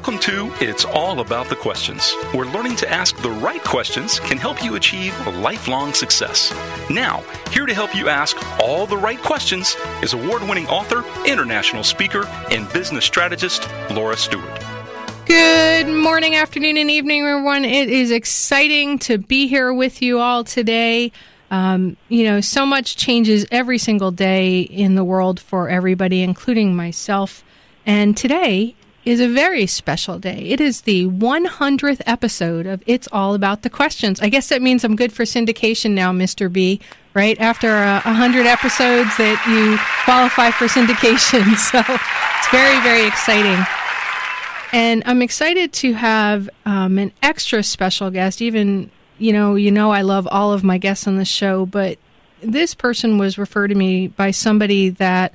Welcome to It's All About the Questions, where learning to ask the right questions can help you achieve a lifelong success. Now, here to help you ask all the right questions is award winning author, international speaker, and business strategist Laura Steward. Good morning, afternoon, and evening, everyone. It is exciting to be here with you all today. Um, you know, so much changes every single day in the world for everybody, including myself. And today is a very special day. It is the 100th episode of It's All About the Questions. I guess that means I'm good for syndication now, Mr. B, right? After a 100 episodes that you qualify for syndication. So it's very, very exciting. And I'm excited to have um, an extra special guest. Even, you know, you know, I love all of my guests on the show, but this person was referred to me by somebody that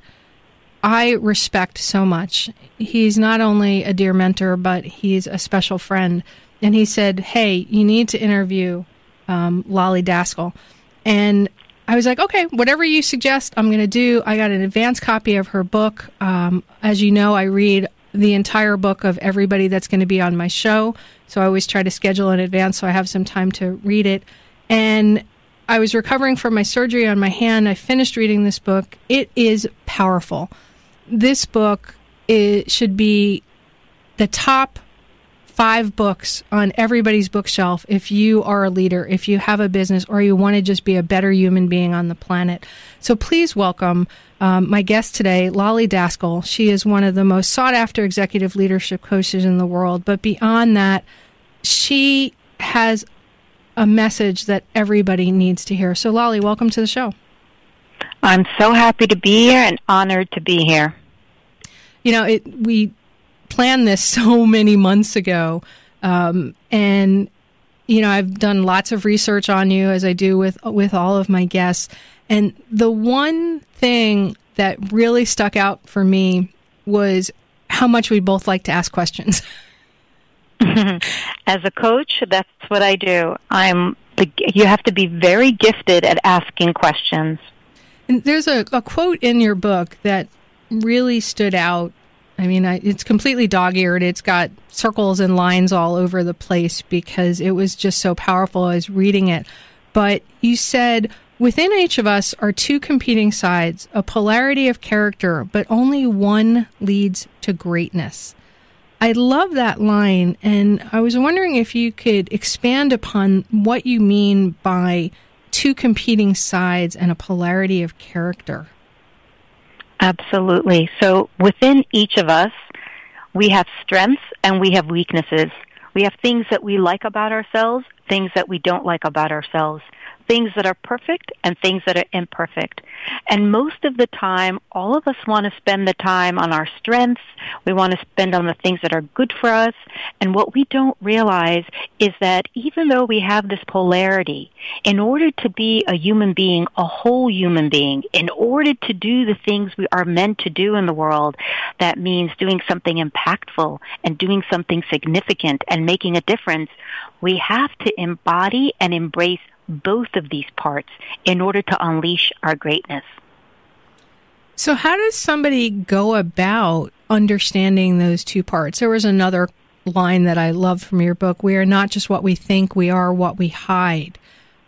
I respect so much. He's not only a dear mentor, but he's a special friend. And he said, Hey, you need to interview um, Lolly Daskal. And I was like, okay, whatever you suggest, I'm going to do. I got an advance copy of her book. Um, as you know, I read the entire book of everybody that's going to be on my show. So I always try to schedule in advance so I have some time to read it. And I was recovering from my surgery on my hand. I finished reading this book. It is powerful. This book should be the top five books on everybody's bookshelf if you are a leader, if you have a business, or you want to just be a better human being on the planet. So please welcome um, my guest today, Lolly Daskal. She is one of the most sought after executive leadership coaches in the world. But beyond that, she has a message that everybody needs to hear. So, Lolly, welcome to the show. I'm so happy to be here and honored to be here. You know, it, we planned this so many months ago. Um, and you know, I've done lots of research on you as I do with with all of my guests. And the one thing that really stuck out for me was how much we both like to ask questions. As a coach, that's what I do. I'm the, you have to be very gifted at asking questions. And there's a, a quote in your book that really stood out I mean, I, it's completely dog eared. It's got circles and lines all over the place because it was just so powerful. I was reading it. But you said, within each of us are two competing sides, a polarity of character, but only one leads to greatness. I love that line. And I was wondering if you could expand upon what you mean by two competing sides and a polarity of character. Absolutely. So within each of us, we have strengths and we have weaknesses. We have things that we like about ourselves, things that we don't like about ourselves things that are perfect and things that are imperfect. And most of the time, all of us want to spend the time on our strengths. We want to spend on the things that are good for us. And what we don't realize is that even though we have this polarity, in order to be a human being, a whole human being, in order to do the things we are meant to do in the world, that means doing something impactful and doing something significant and making a difference, we have to embody and embrace both of these parts in order to unleash our greatness. So, how does somebody go about understanding those two parts? There was another line that I love from your book we are not just what we think, we are what we hide.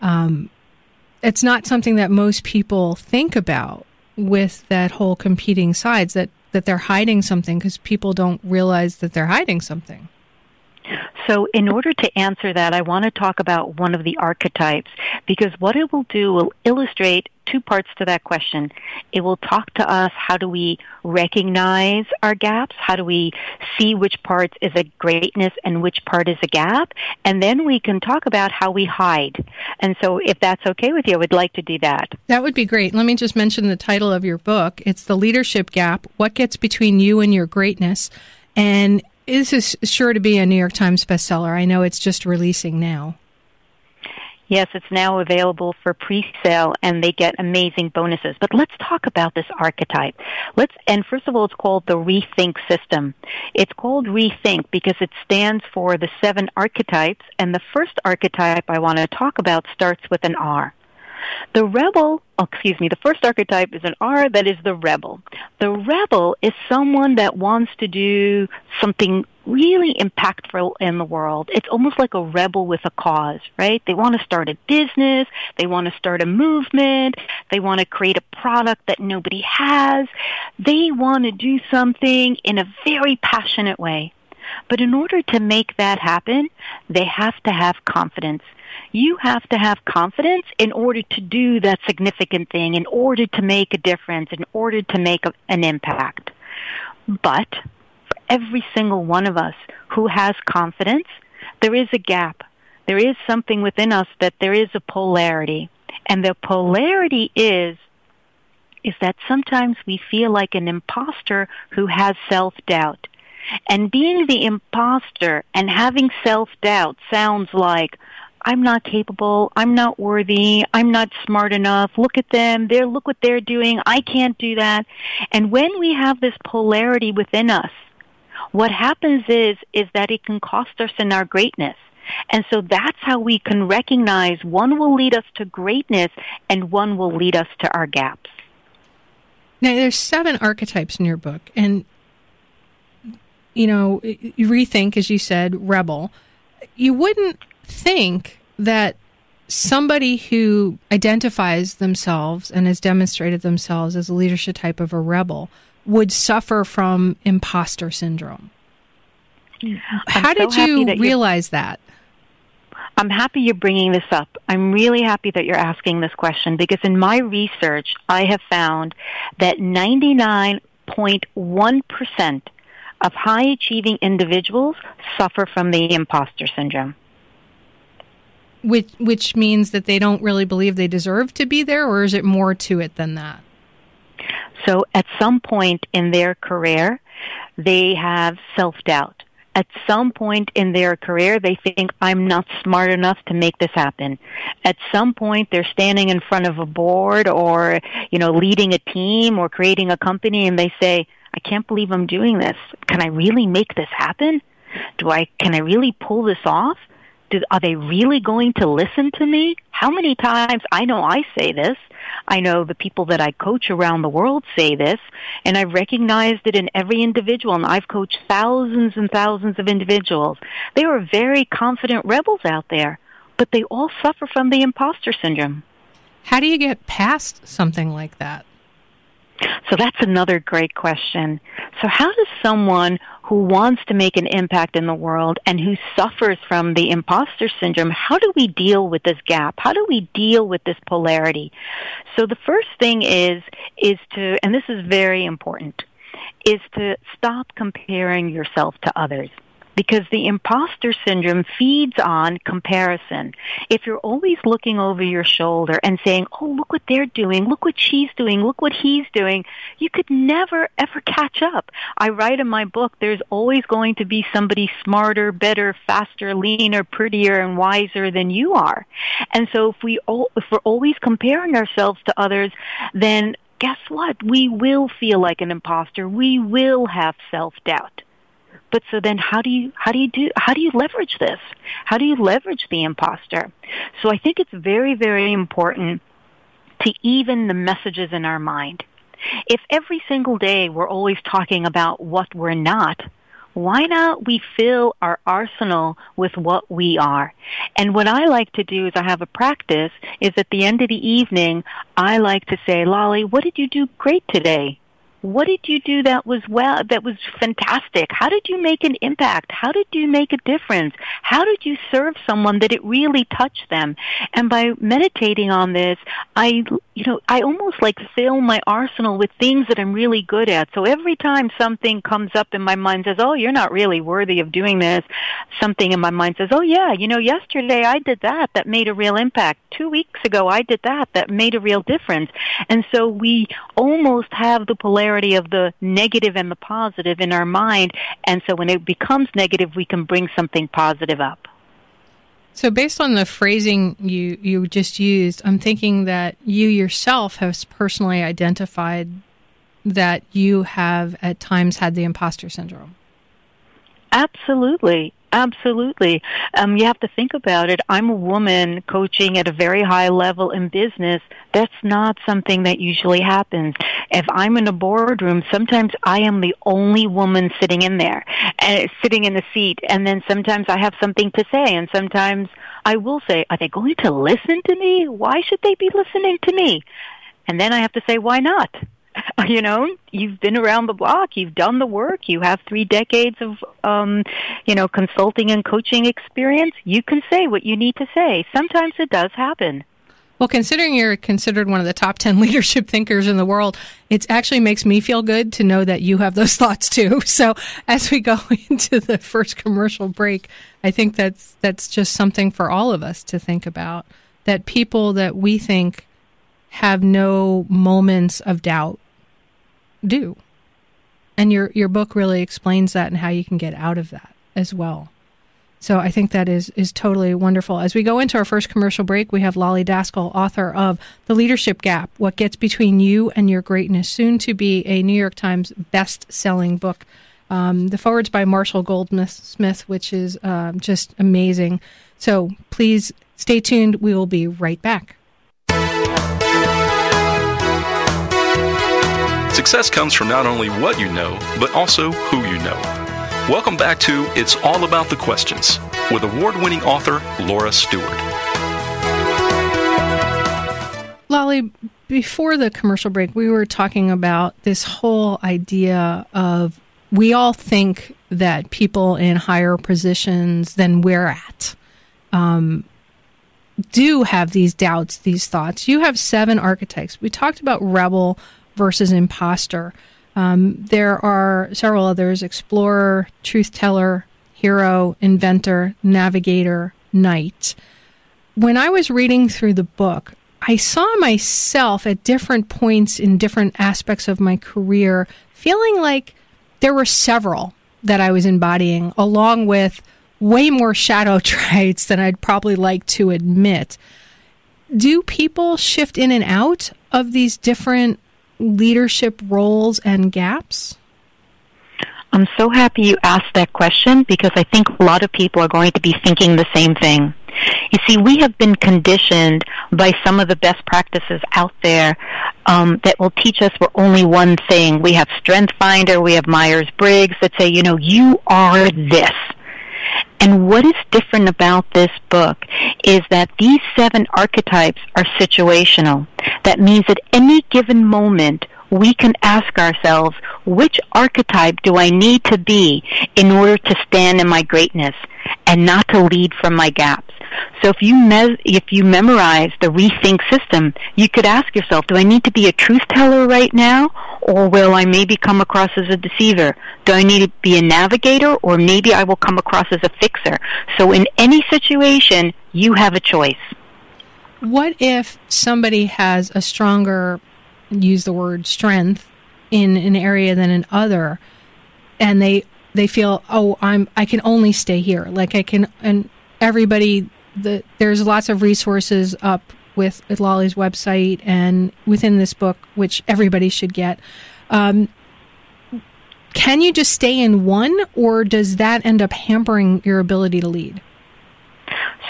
Um, it's not something that most people think about with that whole competing sides that, that they're hiding something because people don't realize that they're hiding something. So in order to answer that, I want to talk about one of the archetypes because what it will do will illustrate two parts to that question. It will talk to us how do we recognize our gaps? How do we see which part is a greatness and which part is a gap? And then we can talk about how we hide. And so if that's okay with you, I would like to do that. That would be great. Let me just mention the title of your book. It's The Leadership Gap, What Gets Between You and Your Greatness. And this is sure to be a New York Times bestseller. I know it's just releasing now. Yes, it's now available for pre-sale and they get amazing bonuses. But let's talk about this archetype. Let's, and first of all, it's called the Rethink system. It's called Rethink because it stands for the seven archetypes and the first archetype I want to talk about starts with an R. The rebel, oh, excuse me, the first archetype is an R that is the rebel. The rebel is someone that wants to do something really impactful in the world. It's almost like a rebel with a cause, right? They want to start a business. They want to start a movement. They want to create a product that nobody has. They want to do something in a very passionate way. But in order to make that happen, they have to have confidence. You have to have confidence in order to do that significant thing, in order to make a difference, in order to make a, an impact. But for every single one of us who has confidence, there is a gap. There is something within us that there is a polarity. And the polarity is is that sometimes we feel like an imposter who has self-doubt. And being the imposter and having self-doubt sounds like, I'm not capable, I'm not worthy, I'm not smart enough, look at them, they're, look what they're doing, I can't do that. And when we have this polarity within us, what happens is, is that it can cost us in our greatness. And so that's how we can recognize one will lead us to greatness and one will lead us to our gaps. Now, there's seven archetypes in your book, and you know, you rethink, as you said, rebel. You wouldn't think that somebody who identifies themselves and has demonstrated themselves as a leadership type of a rebel would suffer from imposter syndrome. I'm How did so you realize that? I'm happy you're bringing this up. I'm really happy that you're asking this question because in my research, I have found that 99.1% of high achieving individuals suffer from the imposter syndrome. Which, which means that they don't really believe they deserve to be there, or is it more to it than that? So at some point in their career, they have self-doubt. At some point in their career, they think, I'm not smart enough to make this happen. At some point, they're standing in front of a board or, you know, leading a team or creating a company and they say, I can't believe I'm doing this. Can I really make this happen? Do I, can I really pull this off? Do, are they really going to listen to me? How many times, I know I say this, I know the people that I coach around the world say this, and I've recognized it in every individual, and I've coached thousands and thousands of individuals. They are very confident rebels out there, but they all suffer from the imposter syndrome. How do you get past something like that? So that's another great question. So how does someone who wants to make an impact in the world and who suffers from the imposter syndrome, how do we deal with this gap? How do we deal with this polarity? So the first thing is, is to, and this is very important, is to stop comparing yourself to others because the imposter syndrome feeds on comparison. If you're always looking over your shoulder and saying, oh, look what they're doing, look what she's doing, look what he's doing, you could never ever catch up. I write in my book, there's always going to be somebody smarter, better, faster, leaner, prettier, and wiser than you are. And so if we, if we're always comparing ourselves to others, then guess what? We will feel like an imposter. We will have self-doubt. But so then how do you, how do you do, how do you leverage this? How do you leverage the imposter? So I think it's very, very important to even the messages in our mind. If every single day we're always talking about what we're not, why not we fill our arsenal with what we are? And what I like to do is I have a practice is at the end of the evening, I like to say, Lolly, what did you do great today? What did you do that was well that was fantastic? How did you make an impact? How did you make a difference? How did you serve someone that it really touched them? And by meditating on this i you know i almost like fill my arsenal with things that i'm really good at. So every time something comes up in my mind says oh you're not really worthy of doing this something in my mind says oh yeah you know yesterday i did that that made a real impact. Two weeks ago i did that that made a real difference. And so we almost have the polarity polarity of the negative and the positive in our mind. And so when it becomes negative, we can bring something positive up. So, based on the phrasing you, you just used, I'm thinking that you yourself have personally identified that you have at times had the imposter syndrome. Absolutely. Absolutely. Um, you have to think about it. I'm a woman coaching at a very high level in business. That's not something that usually happens. If I'm in a boardroom, sometimes I am the only woman sitting in there. and sitting in the seat. And then sometimes I have something to say and sometimes I will say, are they going to listen to me? Why should they be listening to me? And then I have to say, why not? you know, you've been around the block, you've done the work, you have three decades of, um, you know, consulting and coaching experience. You can say what you need to say. Sometimes it does happen. Well, considering you're considered one of the top 10 leadership thinkers in the world, it actually makes me feel good to know that you have those thoughts too. So as we go into the first commercial break, I think that's, that's just something for all of us to think about that people that we think have no moments of doubt do. And your, your book really explains that and how you can get out of that as well. So I think that is is totally wonderful. As we go into our first commercial break, we have Lolly Daskal, author of The Leadership Gap: What Gets Between You and Your Greatness, soon to be a New York Times best-selling book. Um, the forwards by Marshall Goldsmith, which is um, just amazing. So please stay tuned. We will be right back. Success comes from not only what you know, but also who you know. Welcome back to It's All About the Questions with award winning author Laura Steward. Lolly, before the commercial break, we were talking about this whole idea of we all think that people in higher positions than we're at um, do have these doubts, these thoughts. You have seven architects. We talked about rebel versus imposter. Um, there are several others explorer, truth teller, hero, inventor, navigator, knight. When I was reading through the book, I saw myself at different points in different aspects of my career feeling like there were several that I was embodying, along with way more shadow traits than I'd probably like to admit. Do people shift in and out of these different leadership roles and gaps? I'm so happy you asked that question because I think a lot of people are going to be thinking the same thing. You see, we have been conditioned by some of the best practices out there um, that will teach us we're only one thing. We have Strength Finder, we have Myers Briggs that say, you know, you are this. And what is different about this book is that these seven archetypes are situational. That means at any given moment, we can ask ourselves, which archetype do I need to be in order to stand in my greatness and not to lead from my gaps? So if you me- if you memorize the rethink system, you could ask yourself, do I need to be a truth teller right now or will I maybe come across as a deceiver? Do I need to be a navigator or maybe I will come across as a fixer? So in any situation, you have a choice. What if somebody has a stronger use the word strength in an area than an other and they they feel oh I'm I can only stay here like I can and everybody the there's lots of resources up with, with Lolly's website and within this book, which everybody should get. Um, can you just stay in one, or does that end up hampering your ability to lead?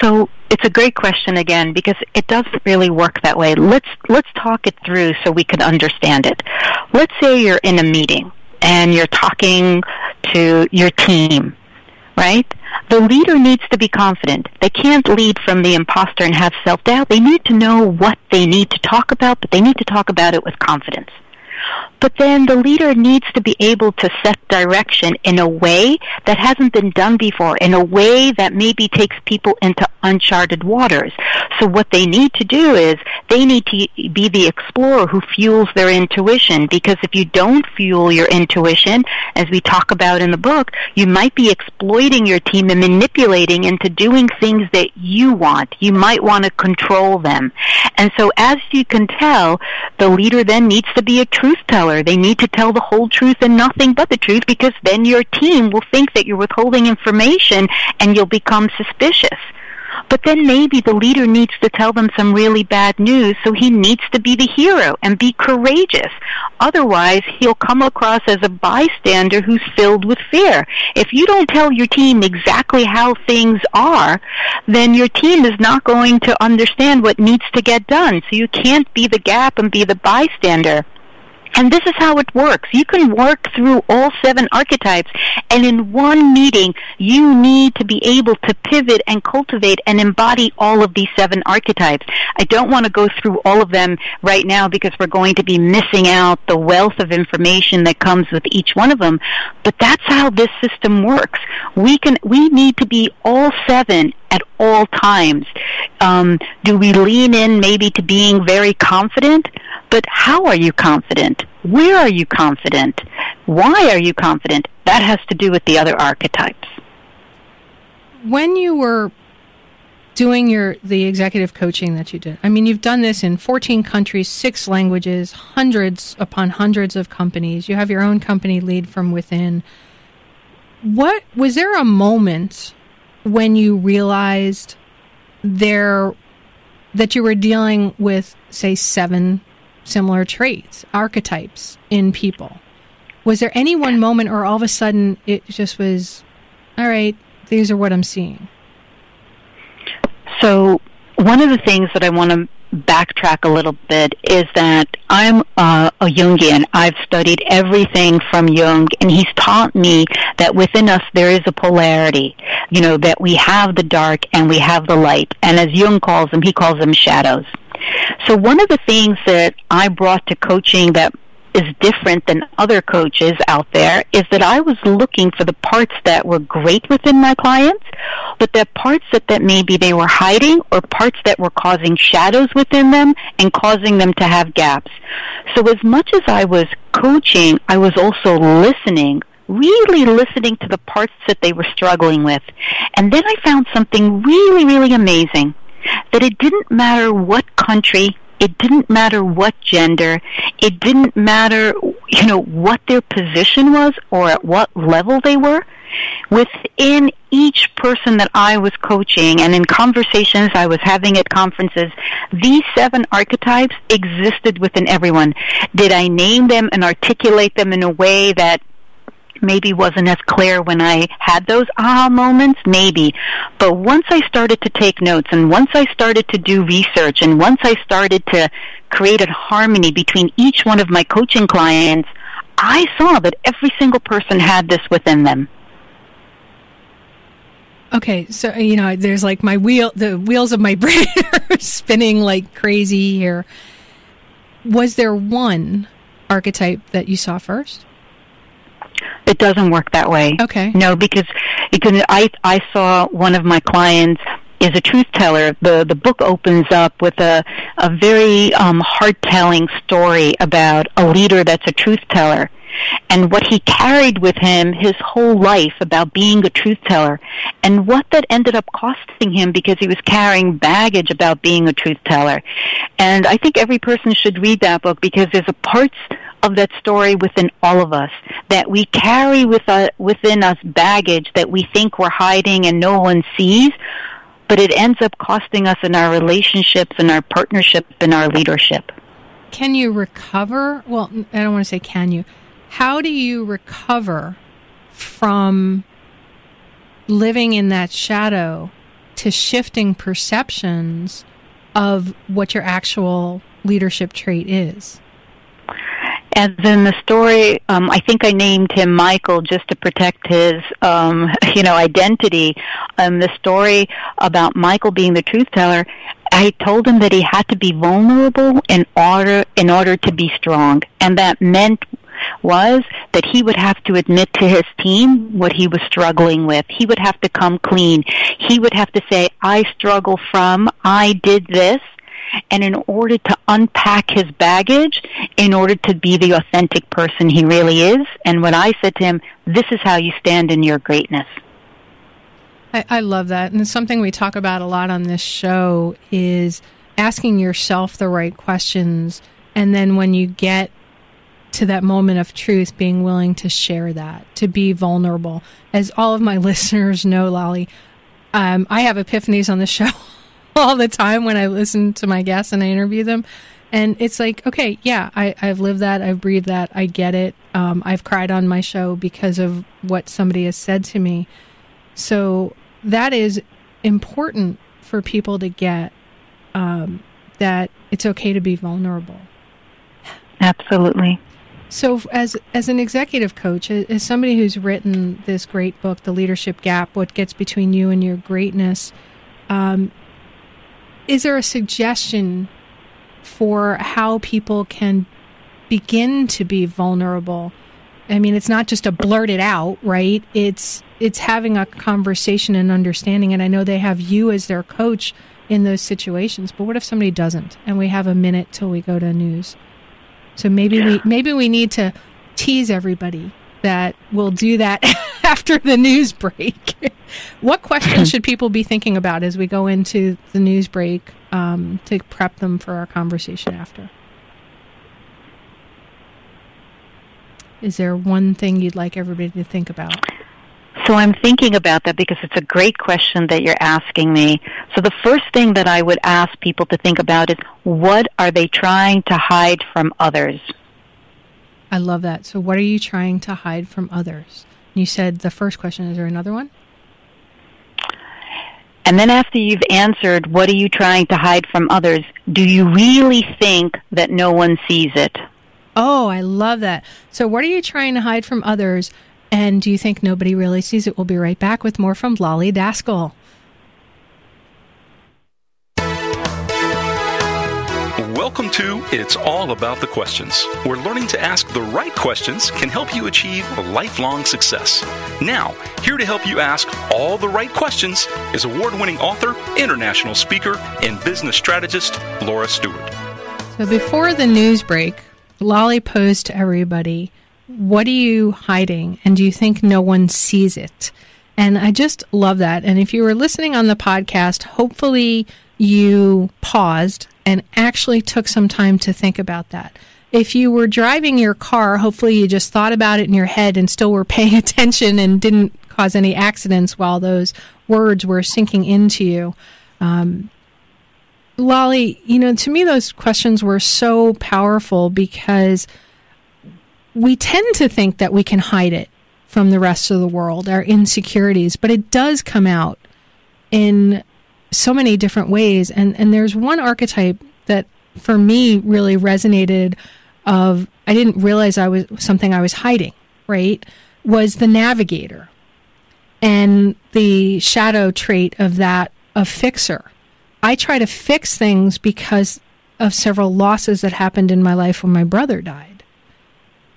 So it's a great question again because it doesn't really work that way. Let's let's talk it through so we can understand it. Let's say you're in a meeting and you're talking to your team right? The leader needs to be confident. They can't lead from the imposter and have self-doubt. They need to know what they need to talk about, but they need to talk about it with confidence. But then the leader needs to be able to set direction in a way that hasn't been done before, in a way that maybe takes people into uncharted waters. So what they need to do is they need to be the explorer who fuels their intuition because if you don't fuel your intuition, as we talk about in the book, you might be exploiting your team and manipulating into doing things that you want. You might want to control them. And so as you can tell, the leader then needs to be a truth teller. They need to tell the whole truth and nothing but the truth because then your team will think that you're withholding information and you'll become suspicious. But then maybe the leader needs to tell them some really bad news, so he needs to be the hero and be courageous. Otherwise, he'll come across as a bystander who's filled with fear. If you don't tell your team exactly how things are, then your team is not going to understand what needs to get done. So you can't be the gap and be the bystander. And this is how it works. You can work through all seven archetypes, and in one meeting, you need to be able to pivot and cultivate and embody all of these seven archetypes. I don't want to go through all of them right now because we're going to be missing out the wealth of information that comes with each one of them, but that's how this system works. We can, we need to be all seven at all times. Um, do we lean in maybe to being very confident? But how are you confident? Where are you confident? Why are you confident? That has to do with the other archetypes. When you were doing your the executive coaching that you did. I mean, you've done this in 14 countries, 6 languages, hundreds upon hundreds of companies. You have your own company lead from within. What was there a moment when you realized there that you were dealing with say 7 similar traits, archetypes in people. Was there any one moment, or all of a sudden it just was, all right, these are what I'm seeing? So, one of the things that I want to backtrack a little bit is that I'm uh, a Jungian. I've studied everything from Jung, and he's taught me that within us there is a polarity. You know, that we have the dark and we have the light. And as Jung calls them, he calls them shadows. So one of the things that I brought to coaching that is different than other coaches out there is that I was looking for the parts that were great within my clients, but the parts that, that maybe they were hiding or parts that were causing shadows within them and causing them to have gaps. So as much as I was coaching, I was also listening really listening to the parts that they were struggling with. And then I found something really, really amazing that it didn't matter what country, it didn't matter what gender, it didn't matter, you know, what their position was or at what level they were. Within each person that I was coaching and in conversations I was having at conferences, these seven archetypes existed within everyone. Did I name them and articulate them in a way that maybe wasn't as clear when I had those aha moments, maybe. But once I started to take notes and once I started to do research and once I started to create a harmony between each one of my coaching clients, I saw that every single person had this within them. Okay, so you know, there's like my wheel, the wheels of my brain are spinning like crazy here. Was there one archetype that you saw first? It doesn't work that way. Okay. No, because it can, I I saw one of my clients is a truth teller. The the book opens up with a a very um, heart telling story about a leader that's a truth teller. And what he carried with him his whole life about being a truth teller, and what that ended up costing him because he was carrying baggage about being a truth teller. And I think every person should read that book because there's a parts of that story within all of us that we carry with uh, within us baggage that we think we're hiding and no one sees but it ends up costing us in our relationships and our partnership and our leadership. Can you recover well i don't want to say can you how do you recover from living in that shadow to shifting perceptions of what your actual leadership trait is and then the story, um, I think I named him Michael just to protect his, um, you know, identity. Um, the story about Michael being the truth teller, I told him that he had to be vulnerable in order in order to be strong, and that meant was that he would have to admit to his team what he was struggling with. He would have to come clean. He would have to say, I struggle from, I did this, and in order to unpack his baggage, in order to be the authentic person he really is. And when I said to him, this is how you stand in your greatness. I, I love that. And something we talk about a lot on this show is asking yourself the right questions. And then when you get to that moment of truth, being willing to share that, to be vulnerable. As all of my listeners know, Lolly, um, I have epiphanies on the show all the time when I listen to my guests and I interview them. And it's like, okay, yeah, I, I've lived that. I've breathed that. I get it. Um, I've cried on my show because of what somebody has said to me. So that is important for people to get um, that it's okay to be vulnerable. Absolutely. So, as as an executive coach, as somebody who's written this great book, The Leadership Gap: What Gets Between You and Your Greatness, um, is there a suggestion for how people can begin to be vulnerable? I mean, it's not just a blurt it out, right? It's it's having a conversation and understanding. And I know they have you as their coach in those situations. But what if somebody doesn't, and we have a minute till we go to news? So maybe we maybe we need to tease everybody that we'll do that after the news break. what questions should people be thinking about as we go into the news break um, to prep them for our conversation after? Is there one thing you'd like everybody to think about? So I'm thinking about that because it's a great question that you're asking me. So the first thing that I would ask people to think about is what are they trying to hide from others? I love that. So what are you trying to hide from others? You said the first question. Is there another one? And then after you've answered, what are you trying to hide from others? Do you really think that no one sees it? Oh, I love that. So what are you trying to hide from others? And do you think nobody really sees it? We'll be right back with more from Lolly Daskal. Welcome to It's All About the Questions, where learning to ask the right questions can help you achieve lifelong success. Now, here to help you ask all the right questions is award winning author, international speaker, and business strategist Laura Steward. So, before the news break, Lolly posed to everybody what are you hiding? And do you think no one sees it? And I just love that. And if you were listening on the podcast, hopefully you paused and actually took some time to think about that. If you were driving your car, hopefully you just thought about it in your head and still were paying attention and didn't cause any accidents while those words were sinking into you. Um, Lolly, you know, to me, those questions were so powerful because we tend to think that we can hide it from the rest of the world, our insecurities, but it does come out in so many different ways. And, and there's one archetype that for me really resonated of I didn't realize I was something I was hiding, right? Was the navigator and the shadow trait of that of fixer. I try to fix things because of several losses that happened in my life when my brother died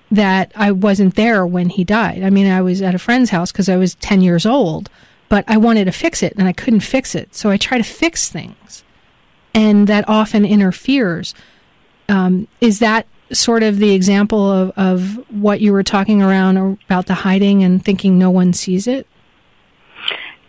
that I wasn't there when he died. I mean, I was at a friend's house because I was 10 years old, but I wanted to fix it and I couldn't fix it. So I try to fix things. And that often interferes. Um, is that sort of the example of, of what you were talking around about the hiding and thinking no one sees it?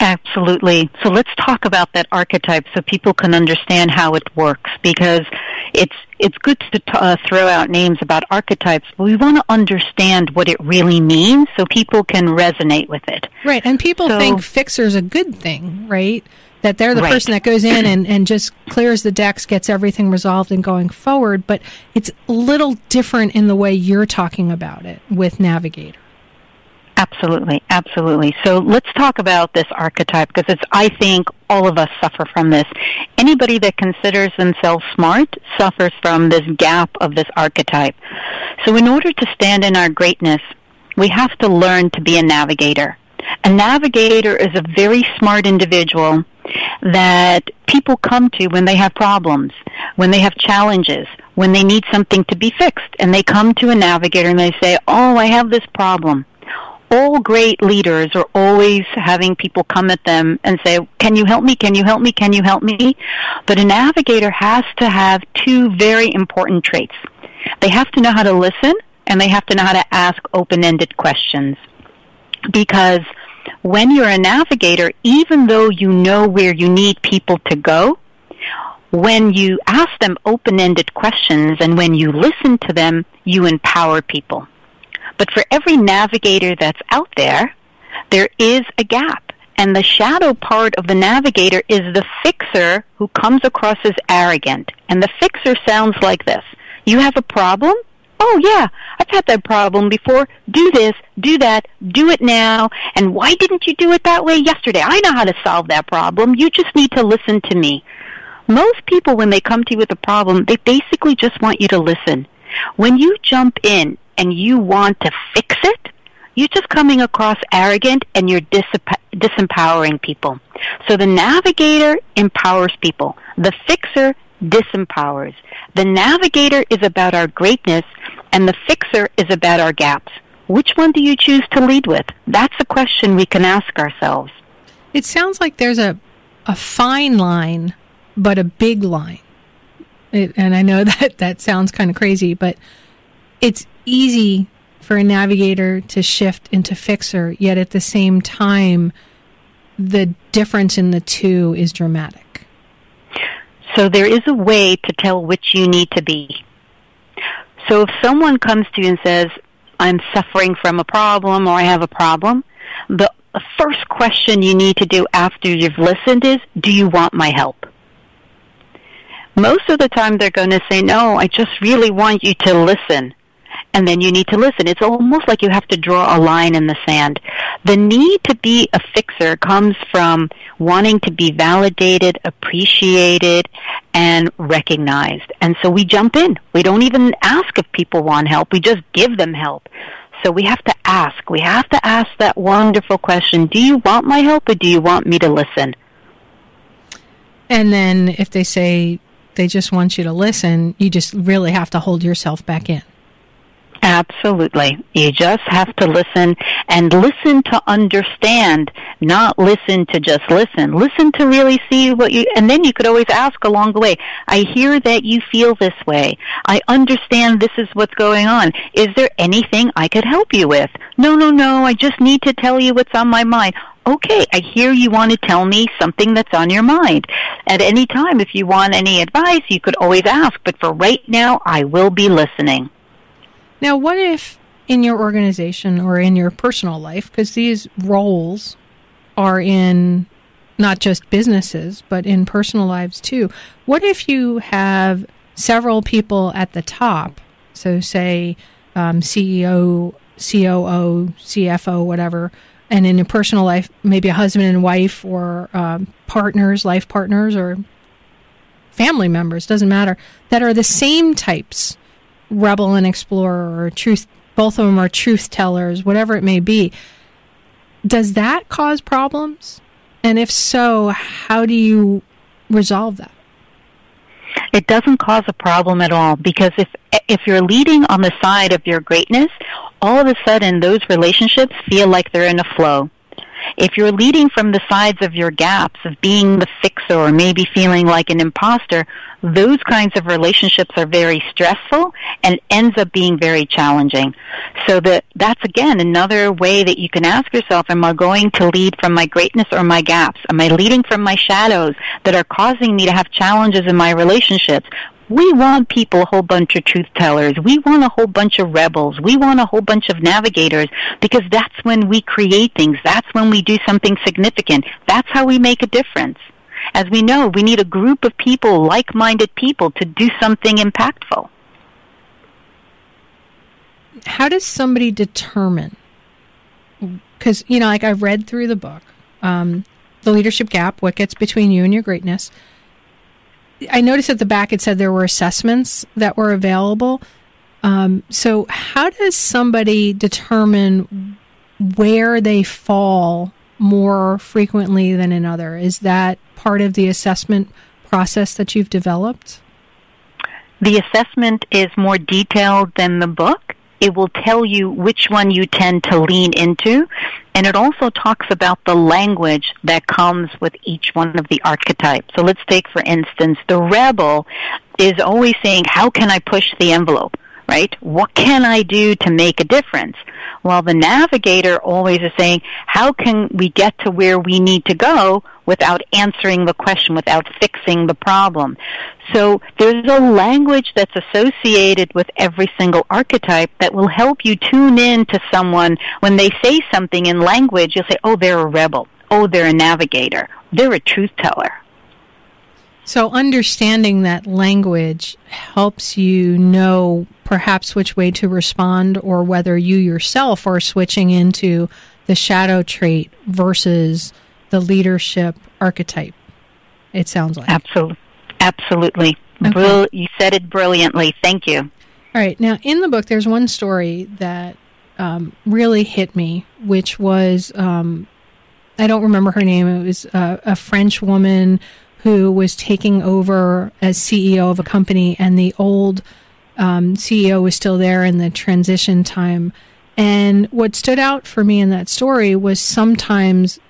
Absolutely. So let's talk about that archetype so people can understand how it works because it's it's good to t- uh, throw out names about archetypes, but we want to understand what it really means so people can resonate with it. Right, and people so, think fixer's a good thing, right? That they're the right. person that goes in and, and just clears the decks, gets everything resolved and going forward, but it's a little different in the way you're talking about it with Navigator. Absolutely, absolutely. So let's talk about this archetype because it's, I think all of us suffer from this. Anybody that considers themselves smart suffers from this gap of this archetype. So in order to stand in our greatness, we have to learn to be a navigator. A navigator is a very smart individual that people come to when they have problems, when they have challenges, when they need something to be fixed. And they come to a navigator and they say, oh, I have this problem all great leaders are always having people come at them and say, can you help me? Can you help me? Can you help me? But a navigator has to have two very important traits. They have to know how to listen and they have to know how to ask open-ended questions. Because when you're a navigator, even though you know where you need people to go, when you ask them open-ended questions and when you listen to them, you empower people. But for every navigator that's out there, there is a gap. And the shadow part of the navigator is the fixer who comes across as arrogant. And the fixer sounds like this. You have a problem? Oh yeah, I've had that problem before. Do this, do that, do it now. And why didn't you do it that way yesterday? I know how to solve that problem. You just need to listen to me. Most people, when they come to you with a problem, they basically just want you to listen. When you jump in and you want to fix it, you're just coming across arrogant and you're disempowering people. So the navigator empowers people. The fixer disempowers. The navigator is about our greatness and the fixer is about our gaps. Which one do you choose to lead with? That's a question we can ask ourselves. It sounds like there's a, a fine line, but a big line. It, and I know that that sounds kind of crazy, but it's easy for a navigator to shift into fixer, yet at the same time, the difference in the two is dramatic. So there is a way to tell which you need to be. So if someone comes to you and says, I'm suffering from a problem or I have a problem, the first question you need to do after you've listened is, do you want my help? Most of the time they're going to say, no, I just really want you to listen and then you need to listen. It's almost like you have to draw a line in the sand. The need to be a fixer comes from wanting to be validated, appreciated, and recognized. And so we jump in. We don't even ask if people want help. We just give them help. So we have to ask. We have to ask that wonderful question, do you want my help or do you want me to listen? And then if they say they just want you to listen, you just really have to hold yourself back in. Absolutely. You just have to listen and listen to understand, not listen to just listen. Listen to really see what you, and then you could always ask along the way, I hear that you feel this way. I understand this is what's going on. Is there anything I could help you with? No, no, no, I just need to tell you what's on my mind okay, I hear you want to tell me something that's on your mind. At any time, if you want any advice, you could always ask, but for right now, I will be listening. Now, what if in your organization or in your personal life, because these roles are in not just businesses, but in personal lives too, what if you have several people at the top? So, say um, CEO, COO, CFO, whatever, and in your personal life, maybe a husband and wife or um, partners, life partners, or family members, doesn't matter, that are the same types rebel and explorer or truth both of them are truth tellers whatever it may be. Does that cause problems? And if so how do you resolve that? It doesn't cause a problem at all because if if you're leading on the side of your greatness all of a sudden those relationships feel like they're in a flow if you're leading from the sides of your gaps of being the fixer or maybe feeling like an imposter, those kinds of relationships are very stressful and ends up being very challenging. So that that's again another way that you can ask yourself, am I going to lead from my greatness or my gaps? Am I leading from my shadows that are causing me to have challenges in my relationships? We want people a whole bunch of truth tellers. We want a whole bunch of rebels. We want a whole bunch of navigators because that's when we create things. That's when we do something significant. That's how we make a difference. As we know, we need a group of people, like-minded people, to do something impactful. How does somebody determine? Because, you know, like I've read through the book, um, The Leadership Gap, What Gets Between You and Your Greatness I noticed at the back it said there were assessments that were available. Um, so, how does somebody determine where they fall more frequently than another? Is that part of the assessment process that you've developed? The assessment is more detailed than the book it will tell you which one you tend to lean into. And it also talks about the language that comes with each one of the archetypes. So let's take, for instance, the rebel is always saying, how can I push the envelope? Right? What can I do to make a difference? Well, the navigator always is saying, how can we get to where we need to go without answering the question, without fixing the problem? So there's a language that's associated with every single archetype that will help you tune in to someone when they say something in language, you'll say, oh, they're a rebel. Oh, they're a navigator. They're a truth teller. So understanding that language helps you know perhaps which way to respond or whether you yourself are switching into the shadow trait versus the leadership archetype. It sounds like. Absolutely. Absolutely. Okay. you said it brilliantly. Thank you. All right. Now, in the book, there's one story that um, really hit me, which was um, I don't remember her name. It was uh, a French woman who was taking over as CEO of a company, and the old um, CEO was still there in the transition time. And what stood out for me in that story was sometimes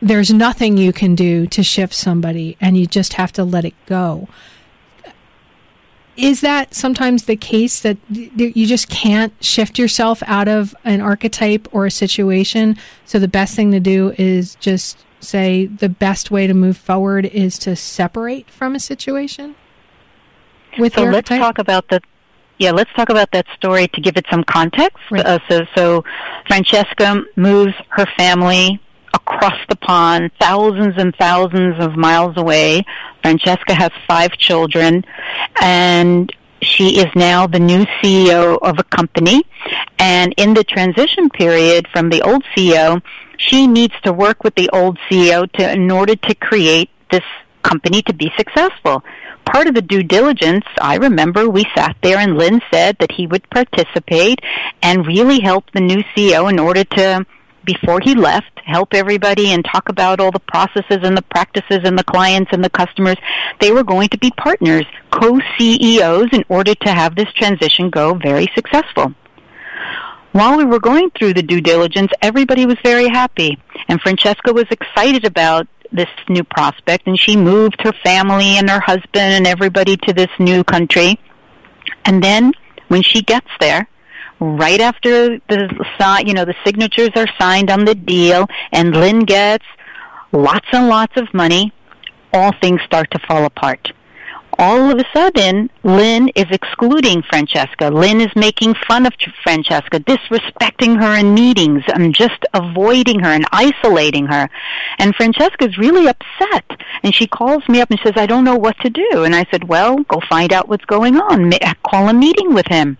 there's nothing you can do to shift somebody, and you just have to let it go is that sometimes the case that you just can't shift yourself out of an archetype or a situation? So the best thing to do is just say the best way to move forward is to separate from a situation? With so let's talk about the yeah, let's talk about that story to give it some context. Right. Uh, so, so Francesca moves her family across the pond, thousands and thousands of miles away. Francesca has five children, and she is now the new CEO of a company. And in the transition period from the old CEO, she needs to work with the old CEO to, in order to create this company to be successful. Part of the due diligence, I remember we sat there and Lynn said that he would participate and really help the new CEO in order to before he left, help everybody and talk about all the processes and the practices and the clients and the customers. They were going to be partners, co-CEOs in order to have this transition go very successful. While we were going through the due diligence, everybody was very happy and Francesca was excited about this new prospect and she moved her family and her husband and everybody to this new country. And then when she gets there, right after the you know the signatures are signed on the deal and Lynn gets lots and lots of money, all things start to fall apart. All of a sudden, Lynn is excluding Francesca. Lynn is making fun of Francesca, disrespecting her in meetings, and just avoiding her and isolating her. And Francesca is really upset. And she calls me up and says, I don't know what to do. And I said, well, go find out what's going on. Call a meeting with him.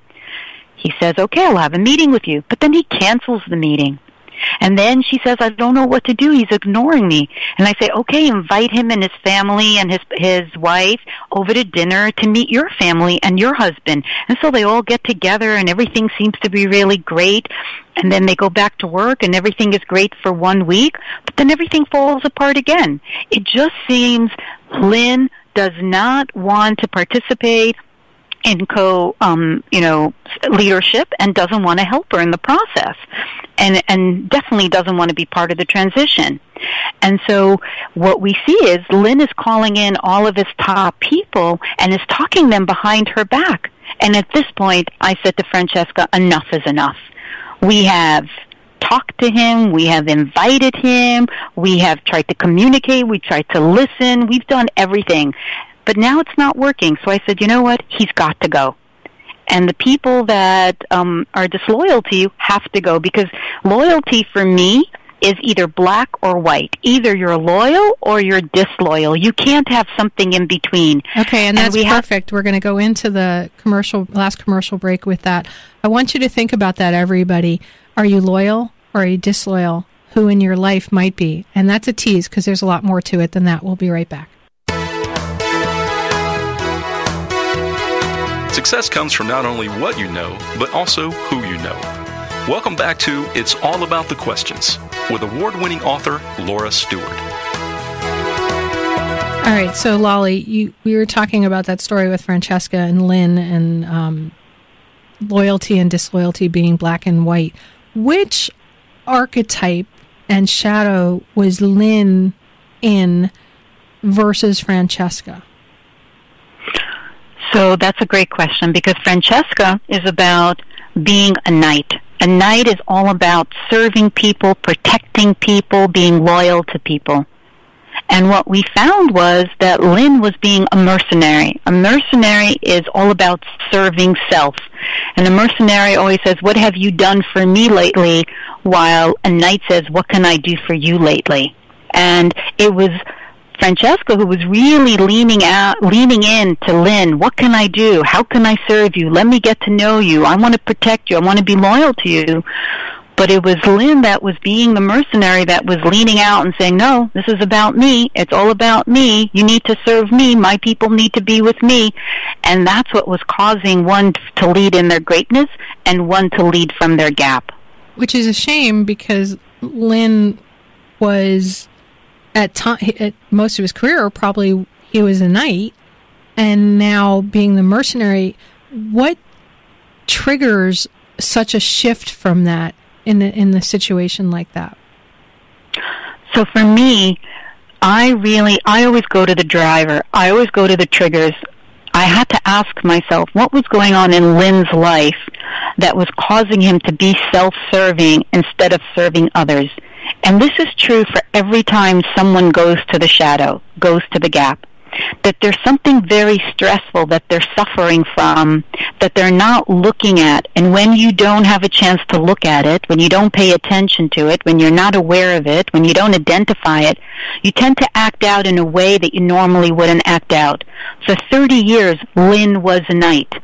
He says, okay, I'll have a meeting with you. But then he cancels the meeting. And then she says, I don't know what to do. He's ignoring me. And I say, okay, invite him and his family and his, his wife over to dinner to meet your family and your husband. And so they all get together and everything seems to be really great. And then they go back to work and everything is great for one week, but then everything falls apart again. It just seems Lynn does not want to participate in co um, you know leadership and doesn't want to help her in the process and and definitely doesn't want to be part of the transition. And so what we see is Lynn is calling in all of his top people and is talking them behind her back. And at this point I said to Francesca enough is enough. We have talked to him, we have invited him, we have tried to communicate, we tried to listen, we've done everything. But now it's not working. So I said, you know what? He's got to go. And the people that um, are disloyal to you have to go because loyalty for me is either black or white. Either you're loyal or you're disloyal. You can't have something in between. Okay, and that's and we perfect. Have- We're going to go into the commercial last commercial break with that. I want you to think about that everybody. Are you loyal or are you disloyal? Who in your life might be? And that's a tease because there's a lot more to it than that. We'll be right back. Success comes from not only what you know, but also who you know. Welcome back to It's All About the Questions with award winning author Laura Steward. All right, so Lolly, you, we were talking about that story with Francesca and Lynn and um, loyalty and disloyalty being black and white. Which archetype and shadow was Lynn in versus Francesca? So that's a great question because Francesca is about being a knight. A knight is all about serving people, protecting people, being loyal to people. And what we found was that Lynn was being a mercenary. A mercenary is all about serving self. And a mercenary always says, what have you done for me lately? While a knight says, what can I do for you lately? And it was Francesca, who was really leaning out, leaning in to Lynn. What can I do? How can I serve you? Let me get to know you. I want to protect you. I want to be loyal to you. But it was Lynn that was being the mercenary that was leaning out and saying, no, this is about me. It's all about me. You need to serve me. My people need to be with me. And that's what was causing one to lead in their greatness and one to lead from their gap. Which is a shame because Lynn was at at most of his career probably he was a knight and now being the mercenary what triggers such a shift from that in the, in the situation like that? So for me, I really, I always go to the driver. I always go to the triggers. I had to ask myself what was going on in Lynn's life that was causing him to be self-serving instead of serving others. And this is true for every time someone goes to the shadow, goes to the gap that there's something very stressful that they're suffering from that they're not looking at. And when you don't have a chance to look at it, when you don't pay attention to it, when you're not aware of it, when you don't identify it, you tend to act out in a way that you normally wouldn't act out. For 30 years, Lynn was a knight.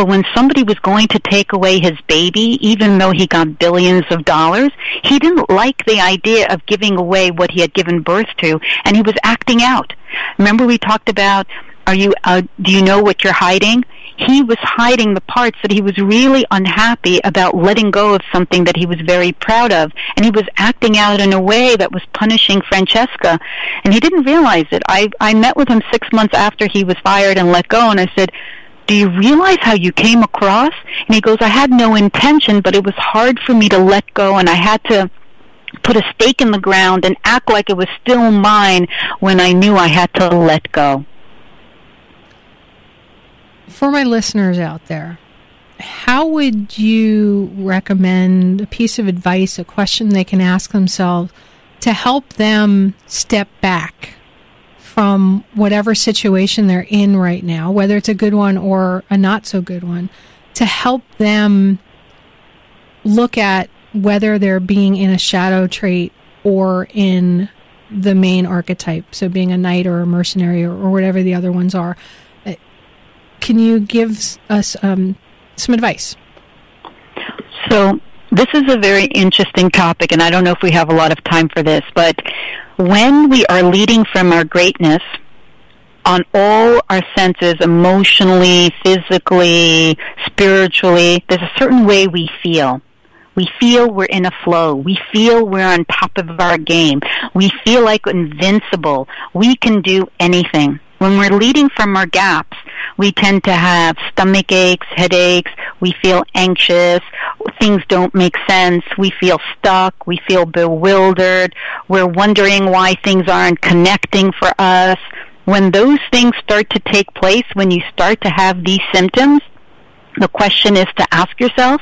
But when somebody was going to take away his baby, even though he got billions of dollars, he didn't like the idea of giving away what he had given birth to, and he was acting out. Remember we talked about, are you, uh, do you know what you're hiding? He was hiding the parts that he was really unhappy about letting go of something that he was very proud of, and he was acting out in a way that was punishing Francesca, and he didn't realize it. I, I met with him six months after he was fired and let go, and I said, do you realize how you came across? And he goes, I had no intention, but it was hard for me to let go and I had to put a stake in the ground and act like it was still mine when I knew I had to let go. For my listeners out there, how would you recommend a piece of advice, a question they can ask themselves to help them step back from whatever situation they're in right now, whether it's a good one or a not so good one, to help them look at whether they're being in a shadow trait or in the main archetype, so being a knight or a mercenary or, or whatever the other ones are. Uh, can you give us um, some advice? So, this is a very interesting topic, and I don't know if we have a lot of time for this, but when we are leading from our greatness on all our senses, emotionally, physically, spiritually, there's a certain way we feel. We feel we're in a flow. We feel we're on top of our game. We feel like invincible. We can do anything. When we're leading from our gaps, we tend to have stomach aches, headaches, we feel anxious, things don't make sense, we feel stuck, we feel bewildered, we're wondering why things aren't connecting for us. When those things start to take place, when you start to have these symptoms, the question is to ask yourself,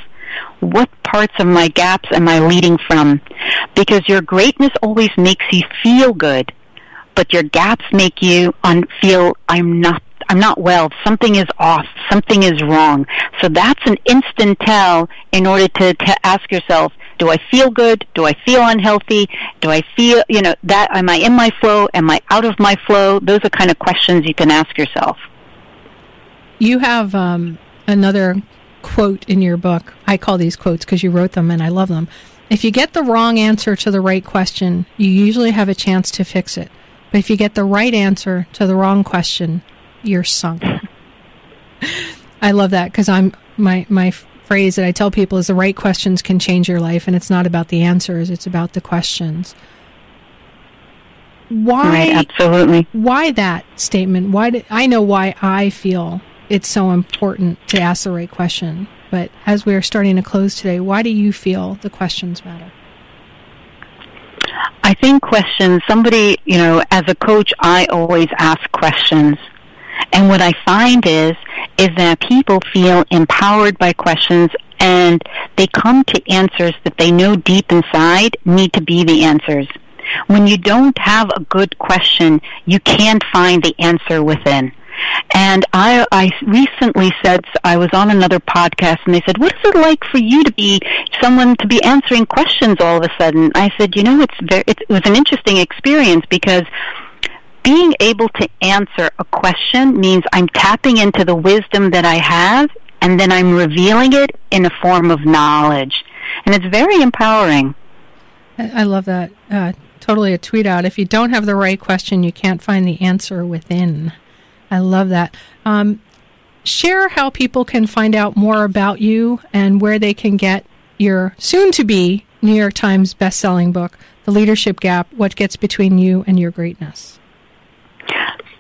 what parts of my gaps am I leading from? Because your greatness always makes you feel good, but your gaps make you un- feel I'm not I'm not well. Something is off. Something is wrong. So that's an instant tell in order to, to ask yourself, do I feel good? Do I feel unhealthy? Do I feel, you know, that, am I in my flow? Am I out of my flow? Those are kind of questions you can ask yourself. You have um, another quote in your book. I call these quotes because you wrote them and I love them. If you get the wrong answer to the right question, you usually have a chance to fix it. But if you get the right answer to the wrong question, you're sunk. I love that because I'm my my phrase that I tell people is the right questions can change your life, and it's not about the answers; it's about the questions. Why? Right, absolutely. Why that statement? Why? Do, I know why I feel it's so important to ask the right question. But as we are starting to close today, why do you feel the questions matter? I think questions, somebody, you know, as a coach, I always ask questions and what I find is, is that people feel empowered by questions and they come to answers that they know deep inside need to be the answers. When you don't have a good question, you can't find the answer within. And I, I recently said, I was on another podcast and they said, what is it like for you to be someone to be answering questions all of a sudden? I said, you know, it's very, it was an interesting experience because being able to answer a question means I'm tapping into the wisdom that I have and then I'm revealing it in a form of knowledge. And it's very empowering. I love that. Uh, totally a tweet out. If you don't have the right question, you can't find the answer within. I love that. Um, share how people can find out more about you and where they can get your soon to be New York Times best-selling book, The Leadership Gap: What Gets Between You and Your Greatness.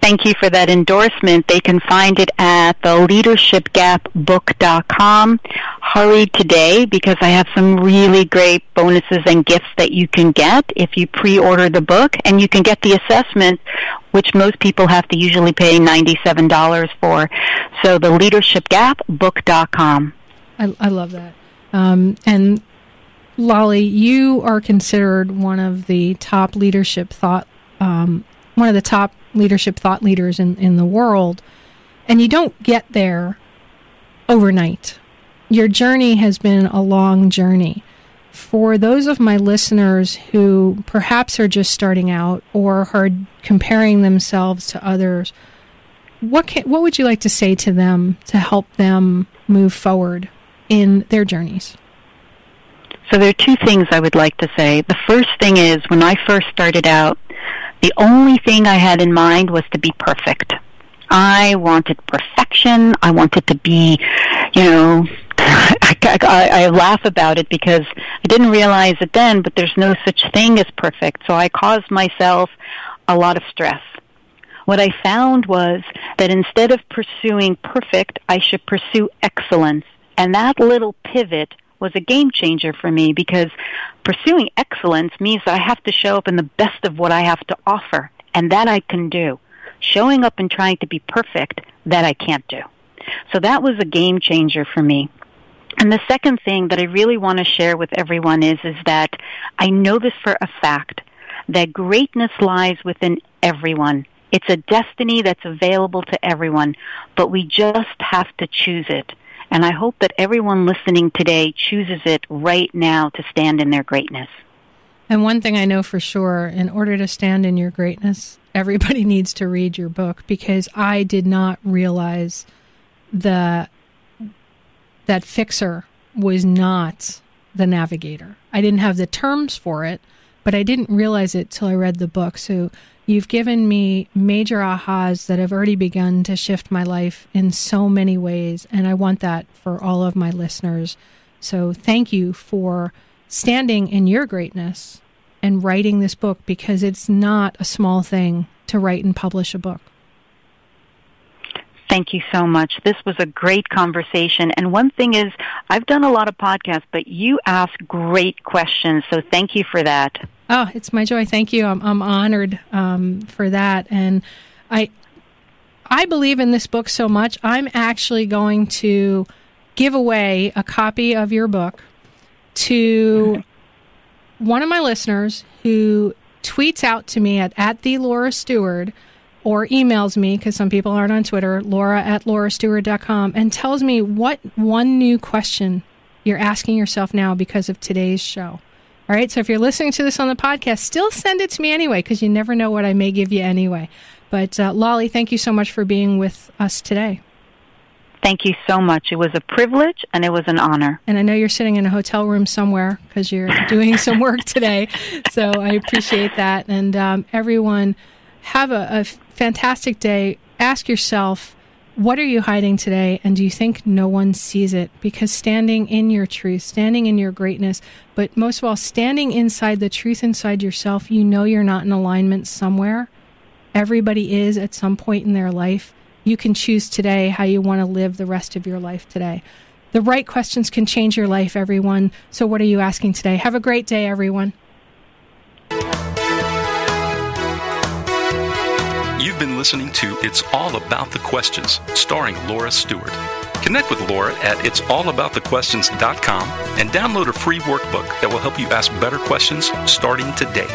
Thank you for that endorsement. They can find it at the leadershipgapbook.com. Hurry today because I have some really great bonuses and gifts that you can get if you pre-order the book and you can get the assessment which most people have to usually pay $97 for. So the leadershipgapbook.com. I, I love that. Um, and Lolly, you are considered one of the top leadership thought, um, one of the top leadership thought leaders in, in the world. And you don't get there overnight. Your journey has been a long journey. For those of my listeners who perhaps are just starting out or are comparing themselves to others, what can, what would you like to say to them to help them move forward in their journeys? So there are two things I would like to say. The first thing is when I first started out, the only thing I had in mind was to be perfect. I wanted perfection. I wanted to be, you know, I, I, I laugh about it because I didn't realize it then, but there's no such thing as perfect. So I caused myself a lot of stress. What I found was that instead of pursuing perfect, I should pursue excellence. And that little pivot was a game changer for me because pursuing excellence means that I have to show up in the best of what I have to offer. And that I can do. Showing up and trying to be perfect, that I can't do. So that was a game changer for me. And the second thing that I really want to share with everyone is, is that I know this for a fact, that greatness lies within everyone. It's a destiny that's available to everyone, but we just have to choose it. And I hope that everyone listening today chooses it right now to stand in their greatness. And one thing I know for sure, in order to stand in your greatness, everybody needs to read your book because I did not realize the that fixer was not the navigator. I didn't have the terms for it, but I didn't realize it till I read the book. So You've given me major ahas that have already begun to shift my life in so many ways, and I want that for all of my listeners. So thank you for standing in your greatness and writing this book because it's not a small thing to write and publish a book. Thank you so much. This was a great conversation. And one thing is, I've done a lot of podcasts, but you ask great questions. So thank you for that. Oh, it's my joy. Thank you. I'm, I'm honored um, for that. And I, I believe in this book so much. I'm actually going to give away a copy of your book to one of my listeners who tweets out to me at, at the Laura Steward or emails me because some people aren't on Twitter, Laura at laurasteward.com, and tells me what one new question you're asking yourself now because of today's show. All right. So if you're listening to this on the podcast, still send it to me anyway, because you never know what I may give you anyway. But uh, Lolly, thank you so much for being with us today. Thank you so much. It was a privilege and it was an honor. And I know you're sitting in a hotel room somewhere because you're doing some work today. So I appreciate that. And um, everyone, have a, a fantastic day. Ask yourself, what are you hiding today? And do you think no one sees it? Because standing in your truth, standing in your greatness, but most of all, standing inside the truth inside yourself, you know you're not in alignment somewhere. Everybody is at some point in their life. You can choose today how you want to live the rest of your life today. The right questions can change your life, everyone. So, what are you asking today? Have a great day, everyone. You've been listening to It's All About the Questions, starring Laura Steward. Connect with Laura at it'sallaboutthequestions.com and download a free workbook that will help you ask better questions starting today.